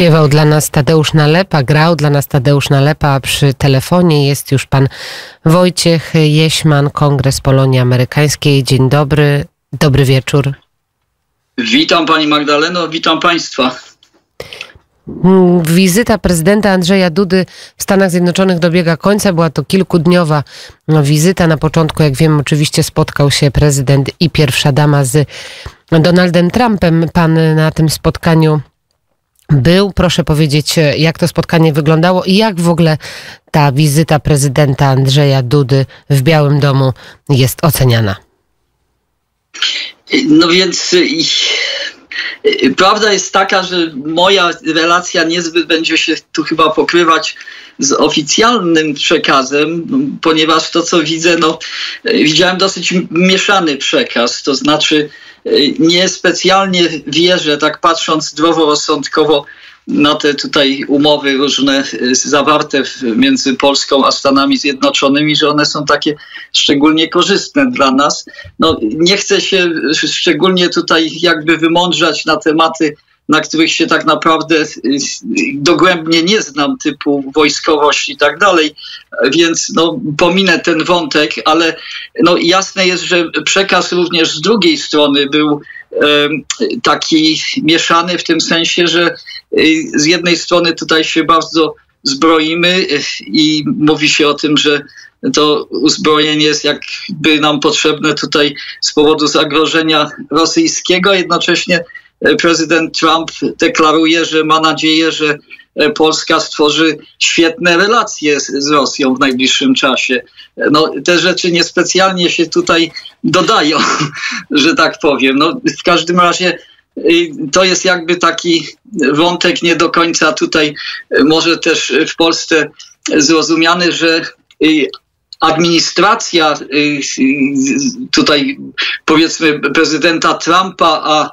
Śpiewał dla nas Tadeusz Nalepa, grał dla nas Tadeusz Nalepa, a przy telefonie jest już pan Wojciech Jeśman, Kongres Polonii Amerykańskiej. Dzień dobry, dobry wieczór. Witam pani Magdaleno, witam państwa. Wizyta prezydenta Andrzeja Dudy w Stanach Zjednoczonych dobiega końca. Była to kilkudniowa wizyta. Na początku, jak wiem, oczywiście spotkał się prezydent i pierwsza dama z Donaldem Trumpem. Pan na tym spotkaniu był. Proszę powiedzieć, jak to spotkanie wyglądało i jak w ogóle ta wizyta prezydenta Andrzeja Dudy w Białym Domu jest oceniana. No więc prawda jest taka, że moja relacja niezbyt będzie się tu chyba pokrywać z oficjalnym przekazem, ponieważ to, co widzę, no, widziałem dosyć mieszany przekaz, to znaczy niespecjalnie wierzę, tak patrząc zdroworozsądkowo, na te tutaj umowy różne y, zawarte między Polską a Stanami Zjednoczonymi, że one są takie szczególnie korzystne dla nas. No, nie chcę się szczególnie tutaj jakby wymądrzać na tematy na których się tak naprawdę y, dogłębnie nie znam, typu wojskowość i tak dalej, więc no, pominę ten wątek, ale no, jasne jest, że przekaz również z drugiej strony był taki mieszany w tym sensie, że y, z jednej strony tutaj się bardzo zbroimy y, i mówi się o tym, że to uzbrojenie jest jakby nam potrzebne tutaj z powodu zagrożenia rosyjskiego, jednocześnie prezydent Trump deklaruje, że ma nadzieję, że e, Polska stworzy świetne relacje z, z, Rosją w najbliższym czasie. No, te rzeczy niespecjalnie się tutaj dodają, że tak powiem. No, w każdym razie to jest jakby taki wątek nie do końca tutaj może też w Polsce zrozumiany, że administracja tutaj powiedzmy prezydenta Trumpa, a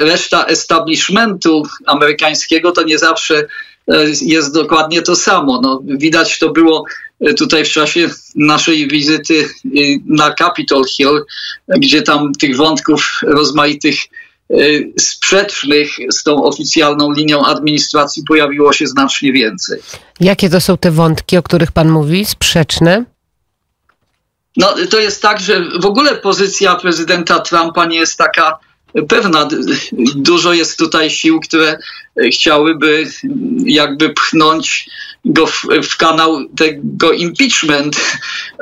reszta establishmentu amerykańskiego to nie zawsze e, jest dokładnie to samo. No, widać to było e, tutaj w czasie naszej wizyty e, na Capitol Hill, gdzie tam tych wątków rozmaitych sprzecznych z tą oficjalną linią administracji pojawiło się znacznie więcej. Jakie to są te wątki, o których pan mówi, sprzeczne? No, to jest tak, że w ogóle pozycja prezydenta Trumpa nie jest taka pewna. Dużo jest tutaj sił, które chciałyby jakby pchnąć go w, w kanał tego impeachment.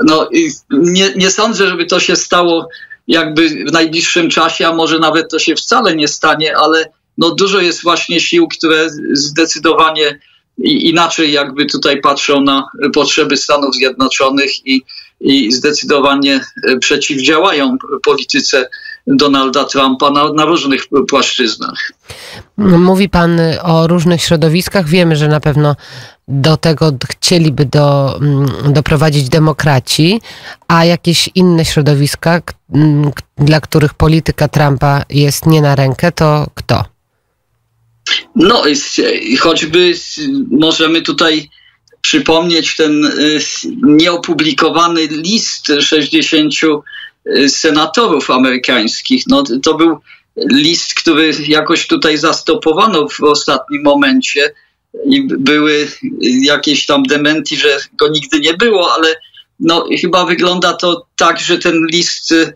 No, nie, nie sądzę, żeby to się stało jakby w najbliższym czasie, a może nawet to się wcale nie stanie, ale no dużo jest właśnie sił, które zdecydowanie inaczej jakby tutaj patrzą na potrzeby Stanów Zjednoczonych i, i zdecydowanie przeciwdziałają polityce Donalda Trumpa na, na różnych płaszczyznach. Mówi Pan o różnych środowiskach. Wiemy, że na pewno do tego chcieliby do, mm, doprowadzić demokraci, a jakieś inne środowiska, dla których polityka Trumpa jest nie na rękę, to kto? No, choćby możemy tutaj przypomnieć ten y, nieopublikowany list 60 Y, senatorów amerykańskich. No, to był list, który jakoś tutaj zastopowano w ostatnim momencie i były jakieś tam dementi, że go nigdy nie było, ale no, chyba wygląda to tak, że ten list y,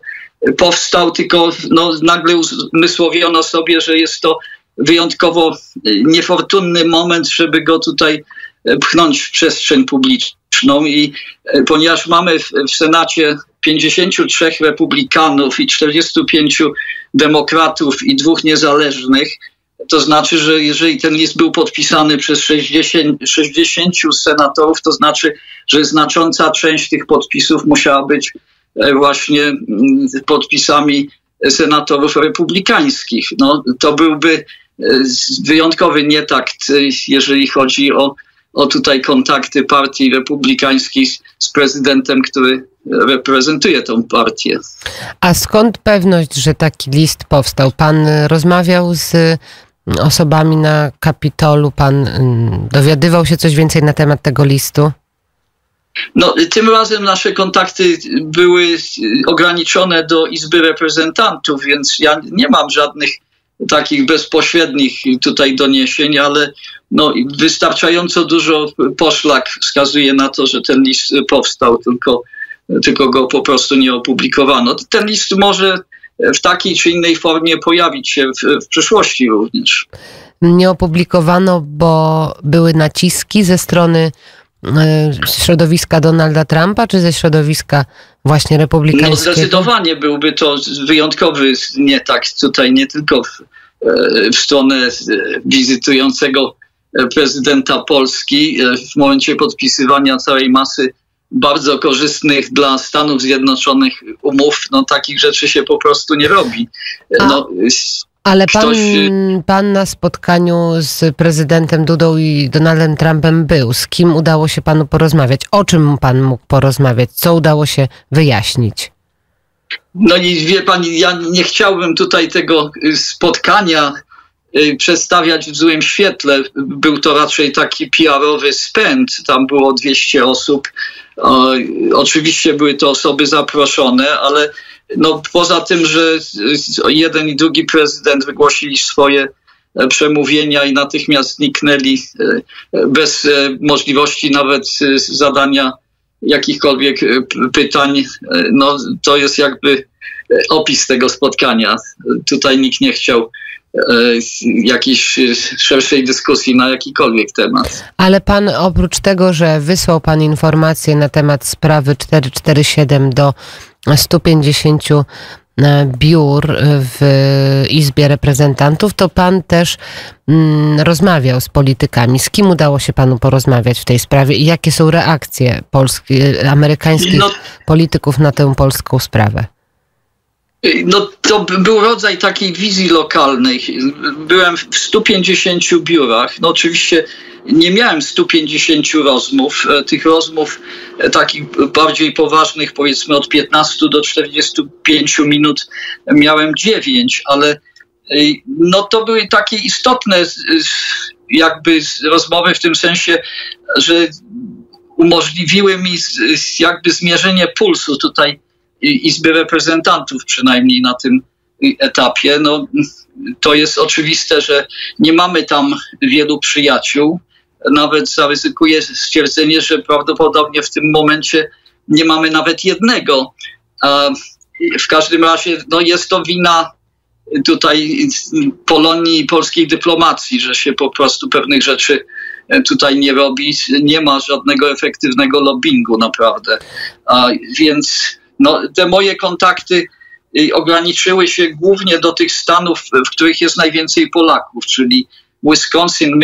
powstał, tylko no, nagle uzmysłowiono sobie, że jest to wyjątkowo y, niefortunny moment, żeby go tutaj pchnąć w przestrzeń publiczną i ponieważ mamy w, w Senacie 53 republikanów i 45 demokratów i dwóch niezależnych, to znaczy, że jeżeli ten list był podpisany przez 60, 60 senatorów, to znaczy, że znacząca część tych podpisów musiała być e, właśnie mm, podpisami senatorów republikańskich. No, to byłby e, wyjątkowy nietakt, e, jeżeli chodzi o, o tutaj kontakty partii republikańskiej z, prezydentem, który reprezentuje tą partię. A skąd pewność, że taki list powstał? Pan rozmawiał z osobami na Kapitolu, pan mm, dowiadywał się coś więcej na temat tego listu? No, tym razem nasze kontakty były ograniczone do Izby Reprezentantów, więc ja nie mam żadnych takich bezpośrednich tutaj doniesień, ale no, wystarczająco dużo poszlak wskazuje na to, że ten list powstał, tylko, tylko go po prostu nie opublikowano. Ten list może w takiej czy innej formie pojawić się w, w przyszłości również. Nie opublikowano, bo były naciski ze strony środowiska Donalda Trumpa, czy ze środowiska właśnie republikańskiego? No zdecydowanie byłby to wyjątkowy nie tak tutaj nie tylko w, e, w stronę wizytującego prezydenta Polski e, w momencie podpisywania całej masy bardzo korzystnych dla Stanów Zjednoczonych umów, no takich rzeczy się po prostu nie robi. No, ale pan, ktoś... pan na spotkaniu z prezydentem Dudą i Donaldem Trumpem był. Z kim udało się panu porozmawiać? O czym pan mógł porozmawiać? Co udało się wyjaśnić? No i wie pani, ja nie chciałbym tutaj tego spotkania y, przedstawiać w złym świetle. Był to raczej taki PR-owy spęd. Tam było 200 osób. Oczywiście były to osoby zaproszone, ale no, poza tym, że jeden i drugi prezydent wygłosili swoje e, przemówienia i natychmiast zniknęli e, bez e, możliwości nawet zadania jakichkolwiek pytań, no, to jest jakby opis tego spotkania. Tutaj nikt nie chciał jakiejś szerszej dyskusji na jakikolwiek temat. Ale pan oprócz tego, że wysłał pan informacje na temat sprawy 447 do 150 e, biur w Izbie Reprezentantów, to pan też mm, rozmawiał z politykami. Z kim udało się panu porozmawiać w tej sprawie i jakie są reakcje polski, amerykańskich no, polityków na tę polską sprawę? No to był rodzaj takiej wizji lokalnej. Byłem w 150 biurach. No oczywiście nie miałem 150 rozmów. E, tych rozmów e, takich bardziej poważnych, powiedzmy od 15 do 45 minut miałem 9, ale e, no to były takie istotne jakby rozmowy w tym sensie, że umożliwiły mi jakby zmierzenie pulsu tutaj Izby Reprezentantów, przynajmniej na tym etapie. No, to jest oczywiste, że nie mamy tam wielu przyjaciół. Nawet zaryzykuję stwierdzenie, że prawdopodobnie w tym momencie nie mamy nawet jednego. W każdym razie no, jest to wina tutaj Polonii i polskiej dyplomacji, że się po prostu pewnych rzeczy tutaj nie robi. Nie ma żadnego efektywnego lobbingu naprawdę. Więc no, te moje kontakty y, ograniczyły się głównie do tych stanów, w których jest najwięcej Polaków, czyli Wisconsin,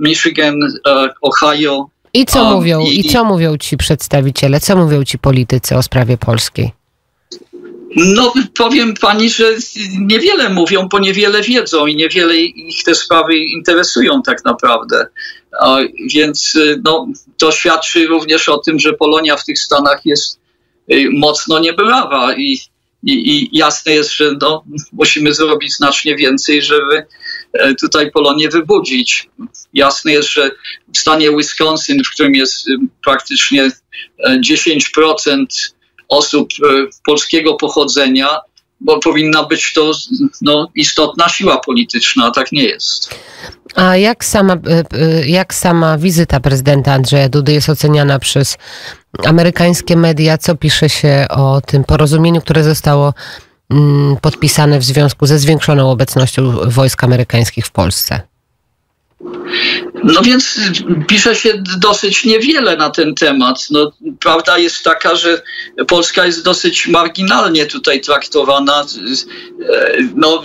Michigan, e, Ohio. I co, um, mówią, i, i co mówią ci przedstawiciele, co mówią ci politycy o sprawie polskiej? No, powiem pani, że niewiele mówią, bo niewiele wiedzą i niewiele ich te sprawy interesują tak naprawdę. Więc y, no, to świadczy również o tym, że Polonia w tych Stanach jest Y, mocno niebyława i, i, i jasne jest, że no, musimy zrobić znacznie więcej, żeby e, tutaj Polonię wybudzić. Jasne jest, że w stanie Wisconsin, w którym jest y, praktycznie 10% e, osób e, polskiego pochodzenia, bo powinna być to no, istotna siła polityczna, a tak nie jest. A jak sama, jak sama wizyta prezydenta Andrzeja Dudy jest oceniana przez amerykańskie media, co pisze się o tym porozumieniu, które zostało mm, podpisane w związku ze zwiększoną obecnością wojsk amerykańskich w Polsce? No więc pisze się dosyć niewiele na ten temat. No, prawda jest taka, że Polska jest dosyć marginalnie tutaj traktowana. No,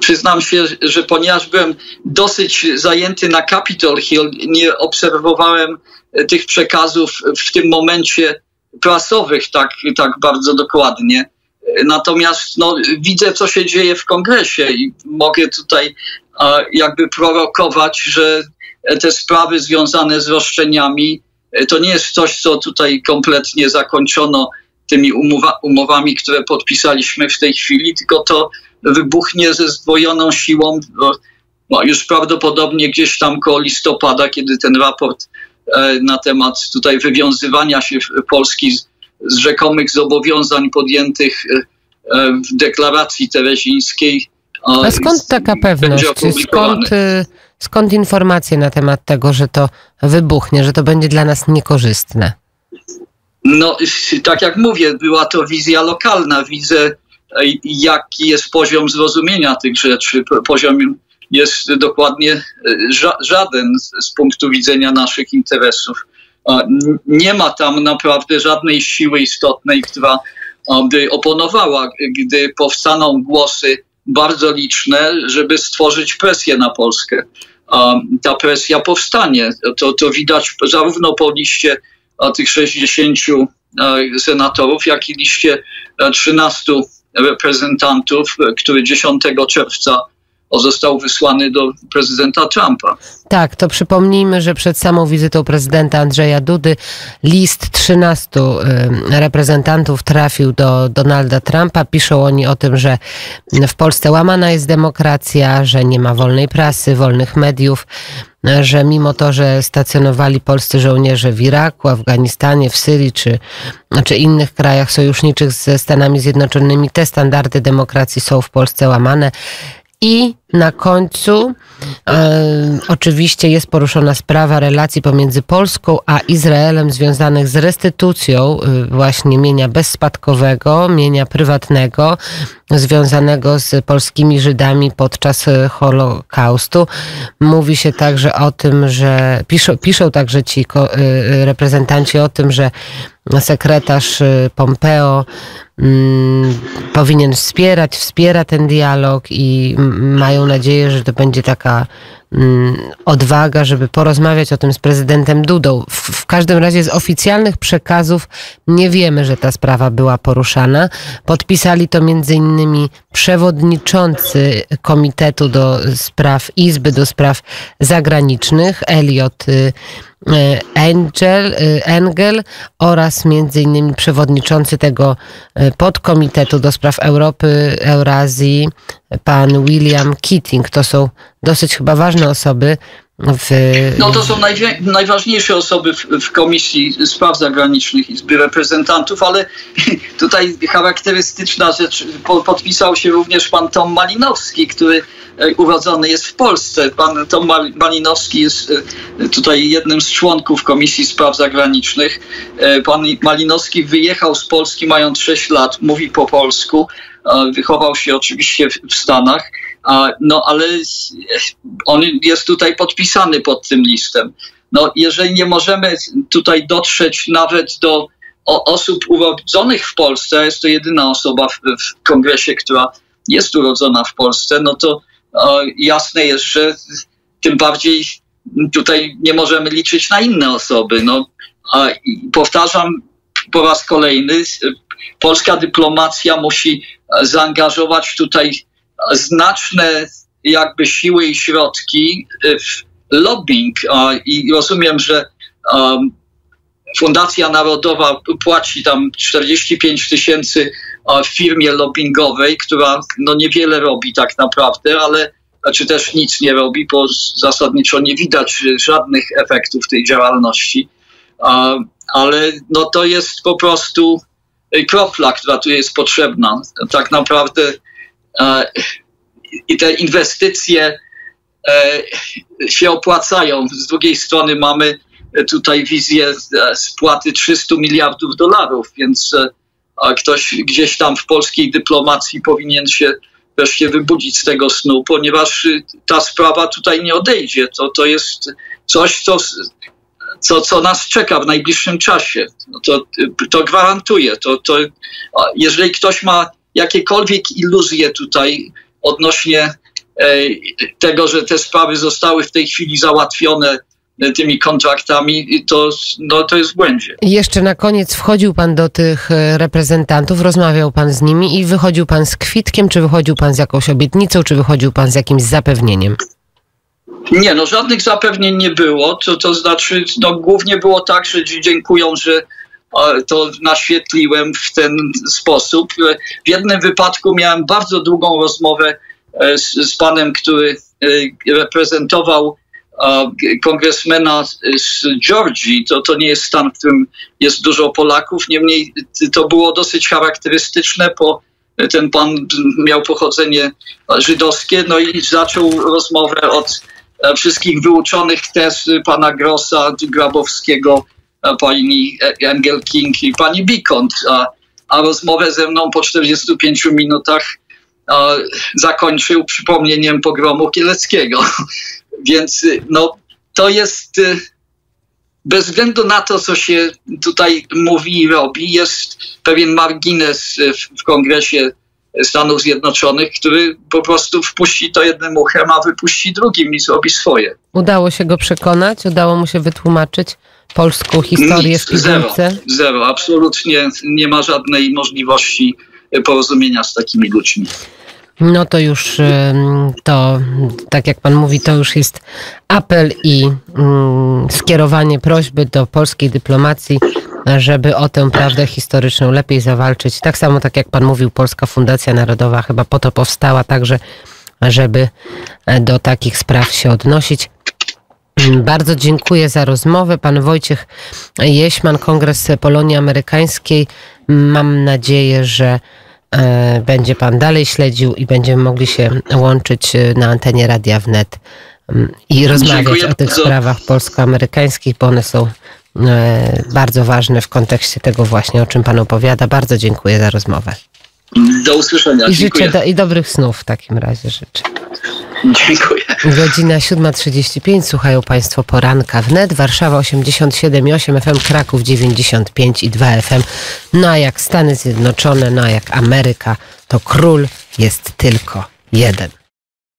przyznam się, że ponieważ byłem dosyć zajęty na Capitol Hill, nie obserwowałem tych przekazów w tym momencie prasowych tak, tak bardzo dokładnie. Natomiast no, widzę, co się dzieje w kongresie i mogę tutaj jakby prorokować, że te sprawy związane z roszczeniami e, to nie jest coś, co tutaj kompletnie zakończono tymi umowa, umowami, które podpisaliśmy w tej chwili, tylko to wybuchnie ze zdwojoną siłą no, już prawdopodobnie gdzieś tam koło listopada, kiedy ten raport e, na temat tutaj wywiązywania się Polski z, z rzekomych zobowiązań podjętych e, w deklaracji terezińskiej A skąd taka pewność? Skąd, y, skąd informacje na temat tego, że to wybuchnie, że to będzie dla nas niekorzystne? No, tak jak mówię, była to wizja lokalna. Widzę, jaki jest poziom zrozumienia tych rzeczy. Poziom jest dokładnie e, ża żaden z punktu widzenia naszych interesów. Nie ma tam naprawdę żadnej siły istotnej, która by oponowała, gdy powstaną głosy bardzo liczne, żeby stworzyć presję na Polskę. Ta presja powstanie. To, to widać zarówno po liście tych 60 e, senatorów, jak i liście 13 reprezentantów, który 10 czerwca został wysłany do prezydenta Trumpa. Tak, to przypomnijmy, że przed samą wizytą prezydenta Andrzeja Dudy list 13 reprezentantów trafił do Donalda Trumpa. Piszą oni o tym, że w Polsce łamana jest demokracja, że nie ma wolnej prasy, wolnych mediów, że mimo to, że stacjonowali polscy żołnierze w Iraku, Afganistanie, w Syrii czy, czy innych krajach sojuszniczych ze Stanami Zjednoczonymi, te standardy demokracji są w Polsce łamane. I na końcu e, oczywiście jest poruszona sprawa relacji pomiędzy Polską a Izraelem związanych z restytucją e, właśnie mienia bezspadkowego, mienia prywatnego związanego z polskimi Żydami podczas e, Holokaustu. Mówi się także o tym, że piszą, piszą także ci e, reprezentanci o tym, że sekretarz Pompeo mm, powinien wspierać, wspiera ten dialog i mają nadzieję, że to będzie taka odwaga, żeby porozmawiać o tym z prezydentem Dudą. W, w, każdym razie z oficjalnych przekazów nie wiemy, że ta sprawa była poruszana. Podpisali to innymi przewodniczący Komitetu do Spraw Izby do Spraw Zagranicznych, Elliot y, E, Angel, e, Engel oraz innymi przewodniczący tego podkomitetu do spraw Europy, Eurazji, pan William Keating. To są dosyć chyba ważne osoby. W... No to są najważniejsze osoby w, w, Komisji Spraw Zagranicznych Izby Reprezentantów, ale tutaj charakterystyczna rzecz, po, podpisał się również pan Tom Malinowski, który E, urodzony jest w Polsce. Pan Tom Malinowski jest e, tutaj jednym z członków Komisji Spraw Zagranicznych. E, pan Malinowski wyjechał z Polski mając 6 lat, mówi po polsku, wychował się oczywiście w Stanach, no ale on jest tutaj podpisany pod tym listem. No, jeżeli nie możemy tutaj dotrzeć nawet do osób urodzonych w Polsce, jest to jedyna osoba w, w kongresie, która jest urodzona w Polsce, no to jasne jest, że tym bardziej tutaj nie możemy liczyć na inne osoby. No, powtarzam po raz kolejny, polska dyplomacja musi zaangażować tutaj znaczne jakby siły i środki w lobbying. I rozumiem, że Fundacja Narodowa płaci tam 45 tysięcy firmie lobbyingowej, która no niewiele robi tak naprawdę, ale czy też nic nie robi, bo zasadniczo nie widać żadnych efektów tej działalności. Ale no to jest po prostu kropla, która tu jest potrzebna. Tak naprawdę i te inwestycje e, się opłacają. Z drugiej strony mamy tutaj wizję e, spłaty 300 miliardów dolarów, więc e, ktoś gdzieś tam w polskiej dyplomacji powinien się wreszcie wybudzić z tego snu, ponieważ y, ta sprawa tutaj nie odejdzie. To, to jest coś, co, co, co nas czeka w najbliższym czasie. No to, to gwarantuję. To, to, jeżeli ktoś ma jakiekolwiek iluzje tutaj odnośnie e, tego, że te sprawy zostały w tej chwili załatwione tymi kontraktami, to, no, to jest w błędzie. Jeszcze na koniec wchodził pan do tych e, reprezentantów, rozmawiał pan z nimi i wychodził pan z kwitkiem, czy wychodził pan z jakąś obietnicą, czy wychodził pan z jakimś zapewnieniem? Nie, no żadnych zapewnień nie było. To, to znaczy, no głównie było tak, że dziękują, że to naświetliłem w ten sposób. W jednym wypadku miałem bardzo długą rozmowę e, z, z panem, który e, reprezentował kongresmena z Georgii. To, to nie jest stan, w którym jest dużo Polaków. Niemniej to było dosyć charakterystyczne po ten pan miał pochodzenie żydowskie, no i zaczął rozmowę od wszystkich wyuczonych tez pana Grossa, Grabowskiego, pani Engel King i pani Bikont, a, a rozmowę ze mną po 45 minutach a, zakończył przypomnieniem pogromu kieleckiego. Więc no, to jest bez względu na to, co się tutaj mówi i robi, jest pewien margines w, w Kongresie Stanów Zjednoczonych, który po prostu wpuści to jednym uchem, a wypuści drugim i zrobi swoje. Udało się go przekonać? Udało mu się wytłumaczyć polską historię Nic, w zero, zero. Absolutnie nie ma żadnej możliwości porozumienia z takimi ludźmi. No to już ym, to, tak jak pan mówi, to już jest apel i ym, skierowanie prośby do polskiej dyplomacji, żeby o tę prawdę historyczną lepiej zawalczyć. Tak samo, tak jak pan mówił, Polska Fundacja Narodowa chyba po to powstała, także żeby do takich spraw się odnosić. Bardzo dziękuję za rozmowę. Pan Wojciech Jeśman, Kongres Polonii Amerykańskiej. Mam nadzieję, że e, będzie Pan dalej śledził i będziemy mogli się łączyć na antenie Radia Wnet mm, i rozmawiać Dziękuję o tych bardzo. sprawach polsko-amerykańskich, bo one są e, bardzo ważne w kontekście tego właśnie, o czym Pan opowiada. Bardzo dziękuję za rozmowę. Do usłyszenia. I życzę do, i dobrych snów w takim razie życzę. Dziękuję. Godzina 7.35. Słuchają Państwo poranka wnet. Warszawa 87,8 FM, Kraków 95,2 FM. No a jak Stany Zjednoczone, no a jak Ameryka, to król jest tylko jeden.